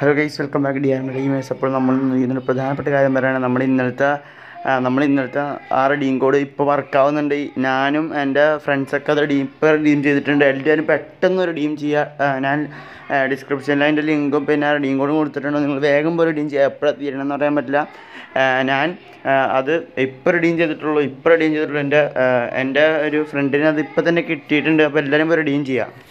Hello guys welcome back D R gamers അപ്പോൾ നമ്മൾ ഇന്ന് പ്രധാനപ്പെട്ട കാര്യം പറയുകയാണ് നമ്മൾ ഇന്നലത്തെ നമ്മൾ ഇന്നലത്തെ ആറ് ഡീം കോഡ് ഇപ്പോൾ വർക്കാവുന്നുണ്ട് ഞാനും എന്റെ ഫ്രണ്ട്സൊക്കെ അത് ഡീം ഇപ്പോൾ ഡീം ചെയ്തിട്ടുണ്ട്. എല്ലാവരും പെട്ടെന്ന് റെഡീം ചെയ്യുക ഞാൻ ഡിസ്ക്രിപ്ഷനിൽ അതിന്റെ ലിങ്കും പിന്നെ റെഡീം കോഡും കൊടുത്തിട്ടുണ്ട്. നിങ്ങൾ വേഗം പോയി ഡീം ചെയ്യുക എപ്പോഴാണ് തീരണം എന്ന് പറയാൻ പറ്റില്ല. ഞാൻ അത് ഇപ്പോൾ ഡീം ചെയ്തിട്ടുള്ളൂ. ഇപ്പോൾ ഡീം ചെയ്തിട്ടുള്ളൂ. എന്റെ എന്റെ ഒരു ഫ്രണ്ടിന് അത് ഇപ്പോൾ തന്നെ കിട്ടിയിട്ടുണ്ട്. അപ്പോൾ എല്ലാവരും പോയി ഡീം ചെയ്യുക